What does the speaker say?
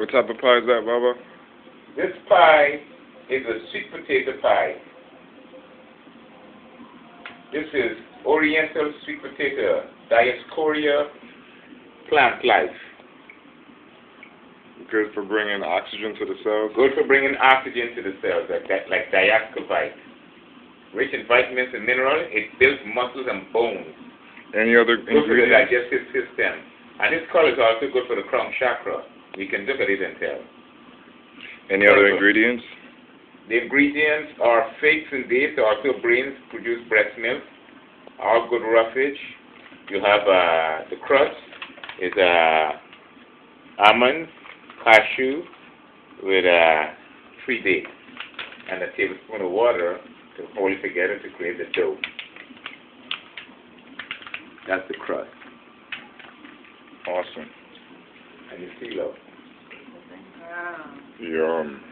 What type of pie is that, Baba? This pie is a sweet potato pie. This is Oriental sweet potato, Dioscorea plant life. Good for bringing oxygen to the cells. Good for bringing oxygen to the cells, like, that, like Diascovite. Rich in vitamins and minerals, it builds muscles and bones. Any other Good for the digestive system. And this color is also good for the crown chakra. You can look at it and tell. Any other ingredients? The ingredients are figs and dates, also brains produce breast milk, all good roughage. You have uh, the crust is uh, almond, cashew with uh, three dates and a tablespoon of water to hold it together to create the dough. That's the crust. Awesome. You. Yum.